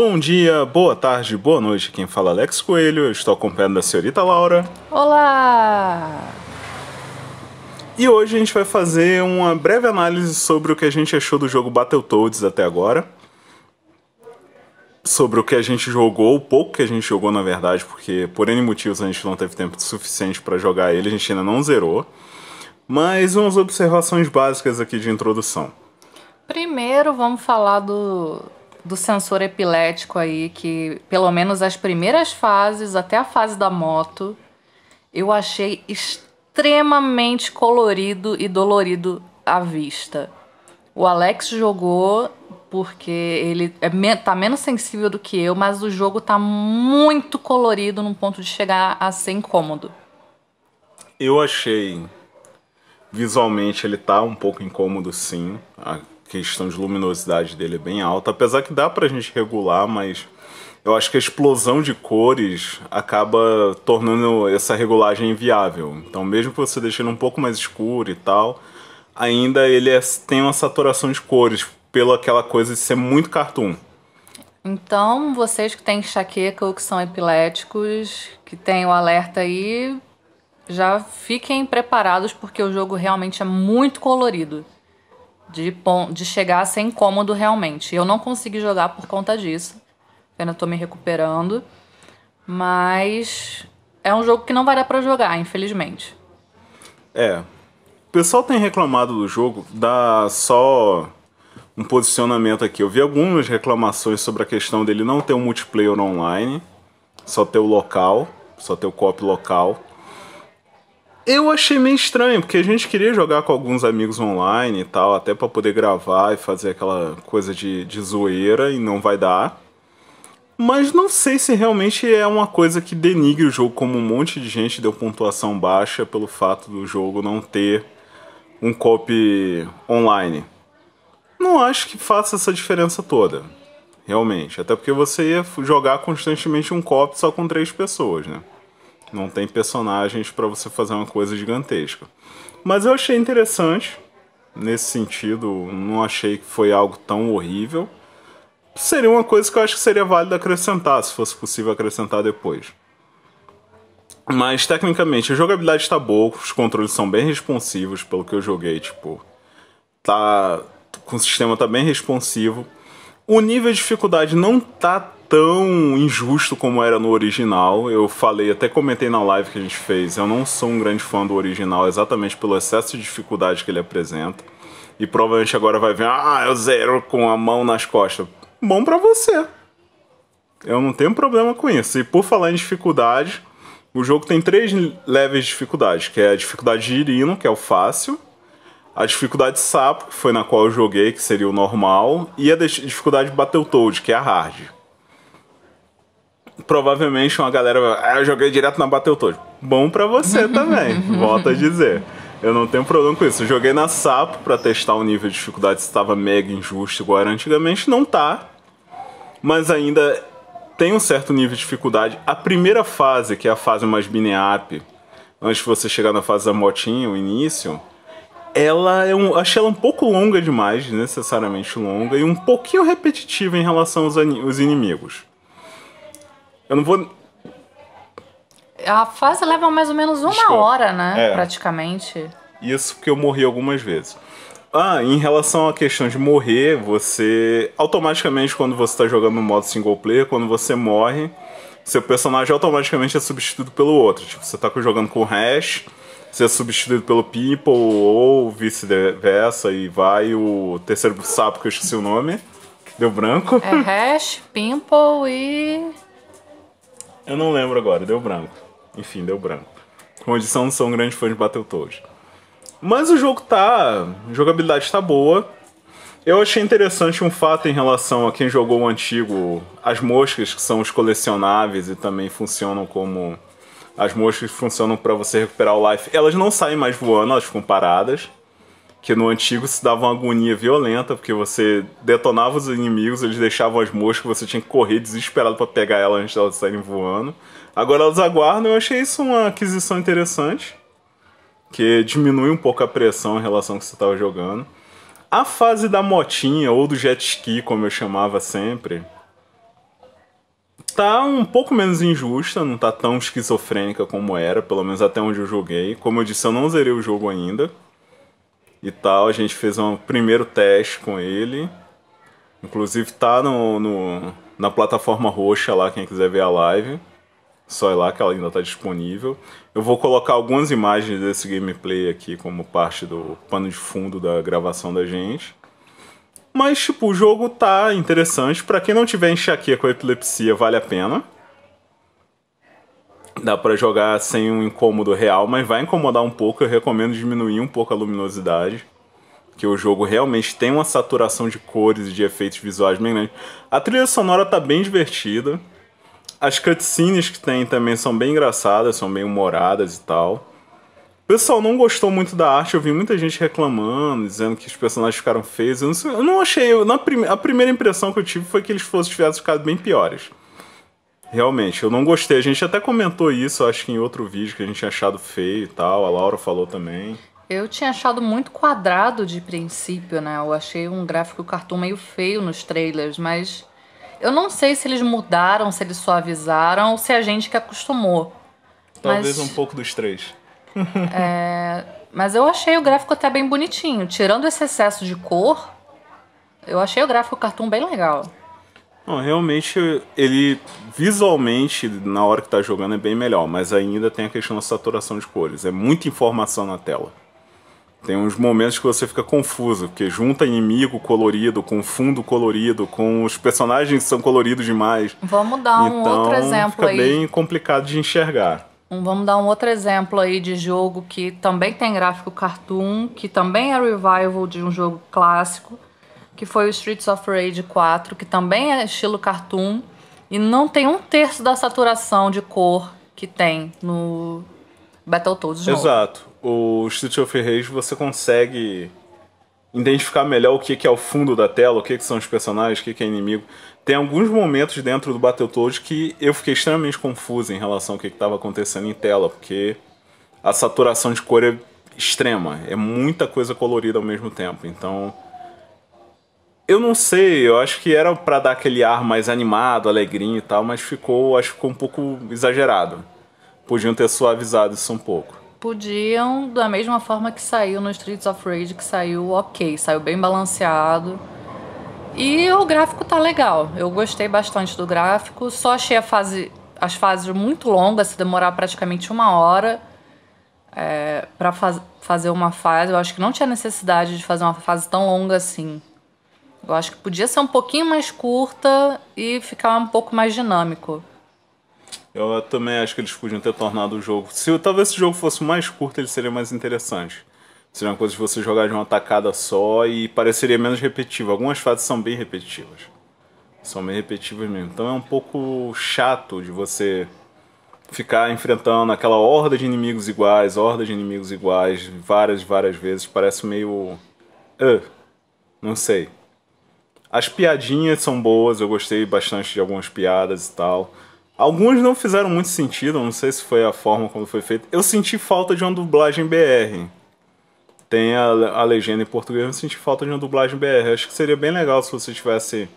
Bom dia, boa tarde, boa noite. Quem fala é Alex Coelho, eu estou acompanhando a senhorita Laura. Olá! E hoje a gente vai fazer uma breve análise sobre o que a gente achou do jogo Battletoads até agora. Sobre o que a gente jogou, o pouco que a gente jogou na verdade, porque por N motivos a gente não teve tempo suficiente para jogar ele, a gente ainda não zerou. Mas umas observações básicas aqui de introdução. Primeiro vamos falar do, do sensor epilético aí, que pelo menos as primeiras fases, até a fase da moto, eu achei extremamente colorido e dolorido à vista. O Alex jogou porque ele é, tá menos sensível do que eu, mas o jogo tá muito colorido num ponto de chegar a ser incômodo. Eu achei visualmente ele tá um pouco incômodo sim. A questão de luminosidade dele é bem alta, apesar que dá pra gente regular, mas eu acho que a explosão de cores acaba tornando essa regulagem inviável. Então, mesmo que você deixe ele um pouco mais escuro e tal, ainda ele é, tem uma saturação de cores pela aquela coisa de ser muito cartoon. Então, vocês que têm enxaqueca ou que são epiléticos, que têm o alerta aí, já fiquem preparados porque o jogo realmente é muito colorido. De, de chegar a ser incômodo realmente. Eu não consegui jogar por conta disso. Ainda tô me recuperando. Mas é um jogo que não vai dar pra jogar, infelizmente. É. O pessoal tem reclamado do jogo, dá só um posicionamento aqui. Eu vi algumas reclamações sobre a questão dele não ter um multiplayer online, só ter o local, só ter o cop local. Eu achei meio estranho, porque a gente queria jogar com alguns amigos online e tal, até para poder gravar e fazer aquela coisa de, de zoeira e não vai dar. Mas não sei se realmente é uma coisa que denigre o jogo, como um monte de gente deu pontuação baixa pelo fato do jogo não ter um copy online. Não acho que faça essa diferença toda, realmente. Até porque você ia jogar constantemente um copy só com três pessoas, né? Não tem personagens para você fazer uma coisa gigantesca. Mas eu achei interessante nesse sentido, não achei que foi algo tão horrível. Seria uma coisa que eu acho que seria válido acrescentar, se fosse possível acrescentar depois. Mas tecnicamente a jogabilidade está boa, os controles são bem responsivos pelo que eu joguei, tipo, tá com o sistema tá bem responsivo. O nível de dificuldade não tá tão injusto como era no original. Eu falei, até comentei na live que a gente fez, eu não sou um grande fã do original exatamente pelo excesso de dificuldade que ele apresenta. E provavelmente agora vai ver, ah, eu zero com a mão nas costas. Bom para você. Eu não tenho problema com isso. E por falar em dificuldade, o jogo tem três levels de dificuldade, que é a dificuldade de Irino, que é o fácil, a dificuldade sapo, que foi na qual eu joguei, que seria o normal, e a dificuldade Battletoad, que é a hard provavelmente uma galera vai, ah, eu joguei direto na Battletoad. Bom para você também, volto a dizer. Eu não tenho problema com isso. Eu joguei na Sapo para testar o nível de dificuldade se estava mega injusto igual era antigamente. Não tá. Mas ainda tem um certo nível de dificuldade. A primeira fase, que é a fase mais bineap, antes de você chegar na fase da motinha, o início, ela é um, achei ela um pouco longa demais, necessariamente longa, e um pouquinho repetitiva em relação aos, aos inimigos. Eu não vou. A fase leva mais ou menos uma Desculpa. hora, né? É. Praticamente. Isso porque eu morri algumas vezes. Ah, em relação à questão de morrer, você automaticamente quando você está jogando no modo single player, quando você morre, seu personagem automaticamente é substituído pelo outro. Tipo, você está jogando com o Hash, você é substituído pelo People ou vice-versa e vai o terceiro sapo que eu esqueci o nome, deu branco. É Hash, Pimple e eu não lembro agora, deu branco. Enfim, deu branco. Com edição, não sou um grande fã de Battletoads. Mas o jogo tá. A jogabilidade tá boa. Eu achei interessante um fato em relação a quem jogou o antigo, as moscas que são os colecionáveis e também funcionam como as moscas funcionam para você recuperar o life. Elas não saem mais voando, elas ficam paradas que no antigo se dava uma agonia violenta, porque você detonava os inimigos, eles deixavam as moscas, você tinha que correr desesperado para pegar elas antes de elas saírem voando. Agora elas aguardam, eu achei isso uma aquisição interessante, que diminui um pouco a pressão em relação ao que você estava jogando. A fase da motinha, ou do jet ski, como eu chamava sempre, Tá um pouco menos injusta, não tá tão esquizofrênica como era, pelo menos até onde eu joguei. Como eu disse, eu não zerei o jogo ainda. E tal, a gente fez um primeiro teste com ele. Inclusive tá no, no na plataforma roxa lá, quem quiser ver a live. Só ir lá que ela ainda está disponível. Eu vou colocar algumas imagens desse gameplay aqui como parte do pano de fundo da gravação da gente. Mas, tipo, o jogo tá interessante. Para quem não tiver enxaqueca com epilepsia, vale a pena. Dá para jogar sem um incômodo real, mas vai incomodar um pouco. Eu recomendo diminuir um pouco a luminosidade. Que o jogo realmente tem uma saturação de cores e de efeitos visuais bem grande. A trilha sonora tá bem divertida. As cutscenes que tem também são bem engraçadas, são bem humoradas e tal. O pessoal não gostou muito da arte, eu vi muita gente reclamando, dizendo que os personagens ficaram feios. Eu não, sei, eu não achei. Na prime, a primeira impressão que eu tive foi que eles fossem tivessem ficado bem piores. Realmente, eu não gostei. A gente até comentou isso, acho que em outro vídeo, que a gente tinha achado feio e tal. A Laura falou também. Eu tinha achado muito quadrado de princípio, né? Eu achei um gráfico cartoon meio feio nos trailers, mas eu não sei se eles mudaram, se eles suavizaram ou se é a gente que acostumou. Talvez mas... um pouco dos três. É, mas eu achei o gráfico até bem bonitinho. Tirando esse excesso de cor, eu achei o gráfico cartoon bem legal. Não, realmente ele visualmente na hora que tá jogando é bem melhor, mas ainda tem a questão da saturação de cores. É muita informação na tela. Tem uns momentos que você fica confuso, porque junta inimigo colorido com fundo colorido, com os personagens que são coloridos demais. Vamos dar um então, outro exemplo fica aí. bem complicado de enxergar. Vamos dar um outro exemplo aí de jogo que também tem gráfico cartoon, que também é revival de um jogo clássico, que foi o Streets of Rage 4, que também é estilo cartoon e não tem um terço da saturação de cor que tem no Battletoads Exato. O Streets of Rage você consegue identificar melhor o que é o fundo da tela, o que são os personagens, o que é inimigo tem alguns momentos dentro do Battletoads que eu fiquei extremamente confuso em relação ao que estava acontecendo em tela, porque a saturação de cor é extrema, é muita coisa colorida ao mesmo tempo. Então, eu não sei, eu acho que era para dar aquele ar mais animado, alegrinho e tal, mas ficou, acho que ficou um pouco exagerado. Podiam ter suavizado isso um pouco. Podiam, da mesma forma que saiu no Streets of Rage, que saiu ok, saiu bem balanceado e o gráfico tá legal. Eu gostei bastante do gráfico. Só achei fase, as fases muito longas, se demorar praticamente uma hora é, para faz, fazer uma fase. Eu acho que não tinha necessidade de fazer uma fase tão longa assim. Eu acho que podia ser um pouquinho mais curta e ficar um pouco mais dinâmico. Eu também acho que eles podiam ter tornado o jogo. Se talvez esse jogo fosse mais curto, ele seria mais interessante. Seria uma coisa de você jogar de uma tacada só e pareceria menos repetitivo. Algumas fases são bem repetitivas. São bem repetitivas mesmo. Então é um pouco chato de você ficar enfrentando aquela horda de inimigos iguais, horda de inimigos iguais, várias, várias vezes. Parece meio. Uh, não sei. As piadinhas são boas, eu gostei bastante de algumas piadas e tal. Algumas não fizeram muito sentido, não sei se foi a forma como foi feito. Eu senti falta de uma dublagem BR tem a, a legenda em português, eu senti falta de uma dublagem BR. Acho que seria bem legal se você tivesse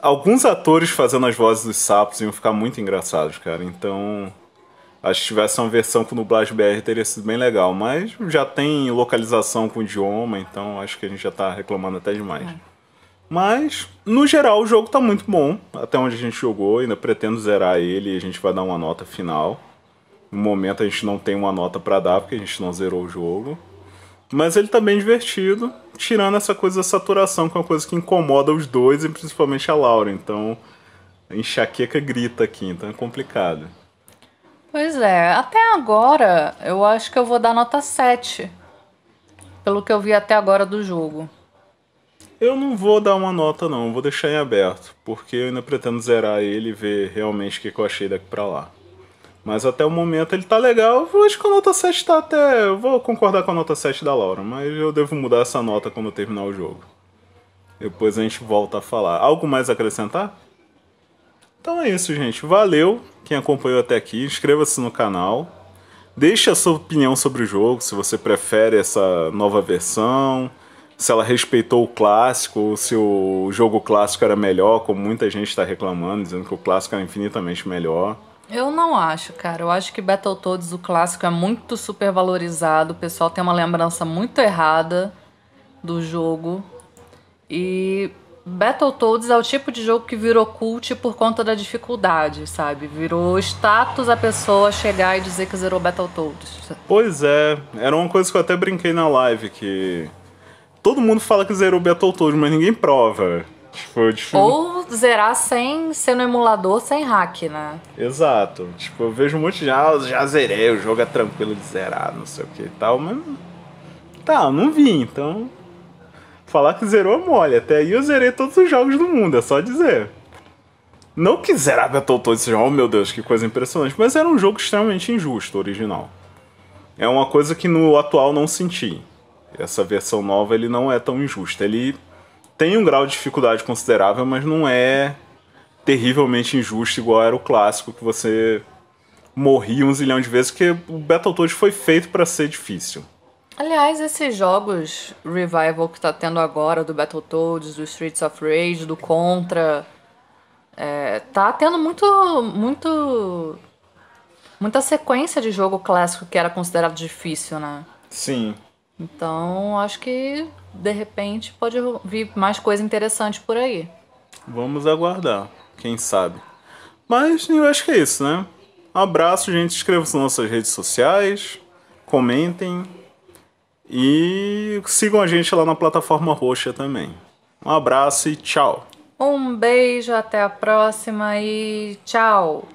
alguns atores fazendo as vozes dos sapos, iam ficar muito engraçados, cara. Então, acho que tivesse uma versão com dublagem BR teria sido bem legal, mas já tem localização com idioma, então acho que a gente já tá reclamando até demais. É. Mas, no geral, o jogo tá muito bom. Até onde a gente jogou, ainda pretendo zerar ele e a gente vai dar uma nota final. No momento a gente não tem uma nota para dar porque a gente não zerou o jogo. Mas ele tá bem divertido, tirando essa coisa da saturação, que é uma coisa que incomoda os dois e principalmente a Laura. Então, a enxaqueca grita aqui, então é complicado. Pois é, até agora eu acho que eu vou dar nota 7. Pelo que eu vi até agora do jogo. Eu não vou dar uma nota não, vou deixar em aberto, porque eu ainda pretendo zerar ele e ver realmente o que eu achei daqui pra lá. Mas até o momento ele tá legal. Eu acho que a nota 7 tá até. Eu vou concordar com a nota 7 da Laura, mas eu devo mudar essa nota quando terminar o jogo. Depois a gente volta a falar. Algo mais a acrescentar? Então é isso, gente. Valeu quem acompanhou até aqui. Inscreva-se no canal. Deixe a sua opinião sobre o jogo, se você prefere essa nova versão, se ela respeitou o clássico, ou se o jogo clássico era melhor, como muita gente está reclamando, dizendo que o clássico era infinitamente melhor. Eu não acho, cara. Eu acho que Battletoads, o clássico, é muito super valorizado. O pessoal tem uma lembrança muito errada do jogo. E Battletoads é o tipo de jogo que virou cult por conta da dificuldade, sabe? Virou status a pessoa chegar e dizer que zerou Battletoads. Pois é, era uma coisa que eu até brinquei na live, que todo mundo fala que zerou Battletoads, mas ninguém prova. Tipo, tipo... Ou zerar sem ser no emulador, sem hack, né? Exato. Tipo, eu vejo um monte de ah, já zerei, o jogo é tranquilo de zerar, não sei o que e tal, mas. Tá, não vi, então. Falar que zerou é mole. Até aí eu zerei todos os jogos do mundo, é só dizer. Não que zerar Battletoads seja, oh meu Deus, que coisa impressionante, mas era um jogo extremamente injusto, original. É uma coisa que no atual não senti. Essa versão nova ele não é tão injusto. Ele tem um grau de dificuldade considerável, mas não é terrivelmente injusto igual era o clássico que você morria um zilhão de vezes, porque o Battletoads foi feito para ser difícil. Aliás, esses jogos revival que tá tendo agora do Battletoads, do Streets of Rage, do Contra, é, tá tendo muito muito muita sequência de jogo clássico que era considerado difícil, né? Sim. Então, acho que de repente pode vir mais coisa interessante por aí. Vamos aguardar, quem sabe. Mas eu acho que é isso, né? Abraço, gente. Inscreva-se nas nossas redes sociais, comentem e sigam a gente lá na plataforma roxa também. Um abraço e tchau. Um beijo, até a próxima e tchau.